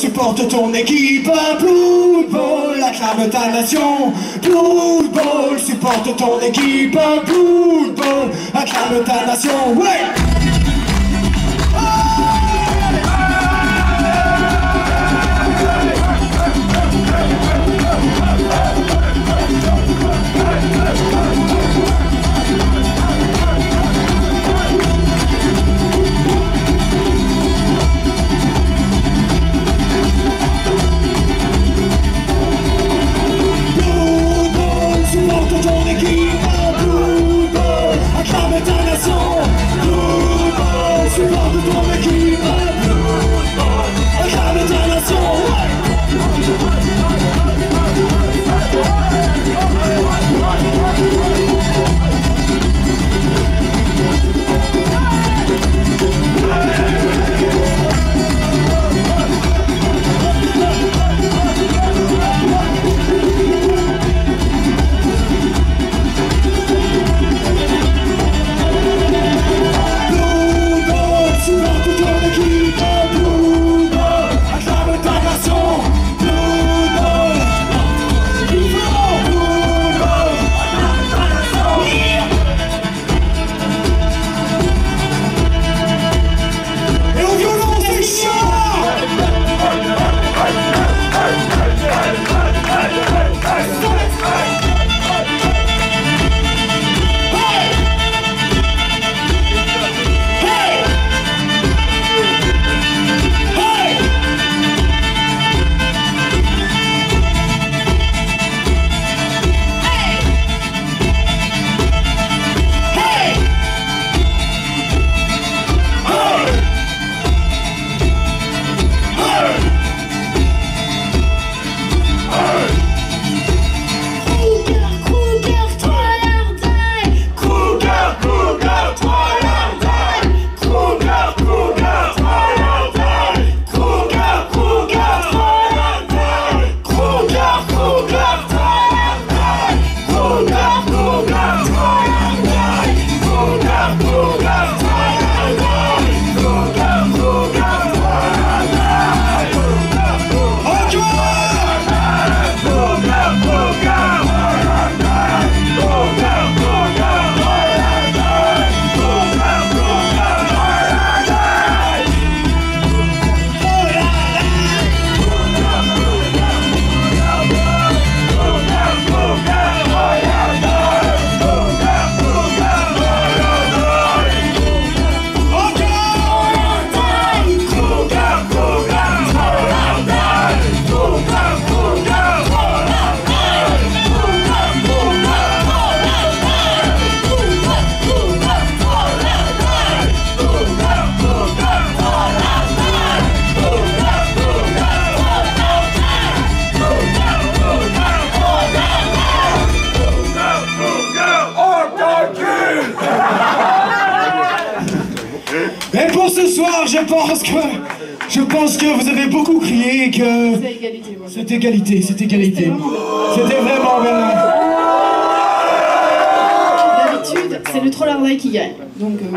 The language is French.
supporte ton équipe. Blue Ball, acclame ta nation. Blue Ball, supporte ton équipe. Blue Ball, acclame ta nation. Ouais! Et pour ce soir, je pense que je pense que vous avez beaucoup crié et que C'est égalité, moi. c'est égalité, c'est égalité. C'était vraiment bien. D'habitude, c'est le troll qui gagne. Donc, euh,